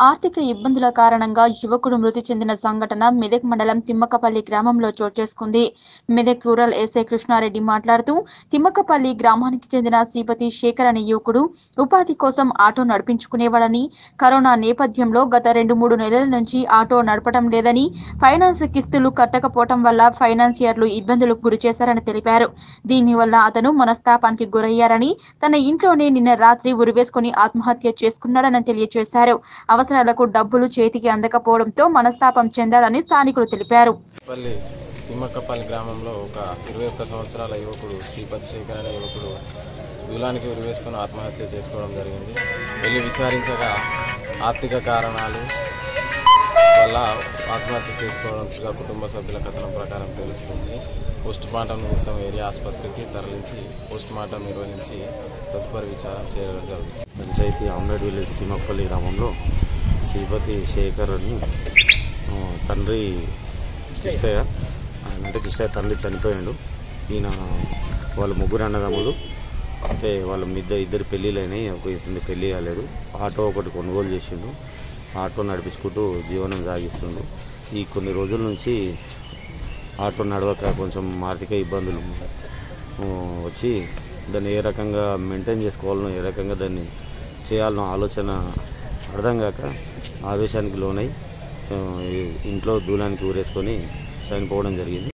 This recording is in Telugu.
ఆర్థిక ఇబ్బందుల కారణంగా యువకుడు మృతి చెందిన సంఘటన మెదక్ మండలం తిమ్మకపల్లి గ్రామంలో చోటు చేసుకుంది. మెదక్ రూరల్ ఎస్ఐ కృష్ణారెడ్డి మాట్లాడుతూ తిమ్మకపల్లి గ్రామానికి చెందిన శ్రీపతి శేఖర్ అనే యువకుడు ఉపాధి కోసం ఆటో నడిపించుకునేవాడని కరోనా నేపథ్యంలో గత రెండు మూడు నెలల నుంచి ఆటో నడపడం లేదని ఫైనాన్స్ కిస్తులు కట్టకపోవటం వల్ల ఫైనాన్సియర్లు ఇబ్బందులకు గురి చేశారని తెలిపారు. దీనివల్ల అతను మనస్తాపానికి గురయ్యారని తన ఇంట్లోనే నిన్న రాత్రి ఉరివేసుకుని ఆత్మహత్య చేసుకున్నాడని తెలియజేశారు అవసరాలకు డబ్బులు చేతికి అందకపోవడంతో మనస్తాపం చెందాడని స్థానికులు తెలిపారు. పల్లి తిమ్మక్కపల్లి గ్రామంలో ఒక ఇరవై ఒక్క సంవత్సరాల యువకుడు శ్రీపతి శేఖర్ అనే యువకుడు దూలానికి ఉరివేసుకుని ఆత్మహత్య చేసుకోవడం జరిగింది. వెళ్ళి విచారించగా ఆర్థిక కారణాలు వల్ల ఆత్మహత్య చేసుకోవడంగా కుటుంబ సభ్యుల కథనం ప్రకారం తెలుస్తుంది. పోస్ట్ మార్టం నిమిత్తం ఏరియా ఆసుపత్రికి తరలించి పోస్ట్ మార్టం నిర్వహించి తదుపరి విచారణ చేయడం జరుగుతుంది. పంచాయతీ ఆమ్లెట్ విలేజ్ తిమ్మపల్లి గ్రామంలో శ్రీపతి శేఖర్ అని తండ్రి కిష్టయ్య ఆయన అంటే కిష్టయ్య తండ్రి చనిపోయాడు. ఈయన వాళ్ళ ముగ్గురు అన్నదమ్ములు. అంటే వాళ్ళ మిద్ద ఇద్దరు పెళ్ళిళ్ళైనాయి. ఒక ఇతని పెళ్ళి కాలేదు. ఆటో ఒకటి కొనుగోలు చేసిండు. ఆటో నడిపించుకుంటూ జీవనం సాగిస్తుండు. ఈ కొన్ని రోజుల నుంచి ఆటో నడవక కొంచెం ఆర్థిక ఇబ్బందులు వచ్చి దాన్ని ఏ రకంగా మెయింటైన్ చేసుకోవాలనో ఏ రకంగా దాన్ని చేయాలనో ఆలోచన అర్థం కాక ఆవేశానికి లోనై ఇంట్లో దూలానికి ఊరేసుకొని చనిపోవడం జరిగింది.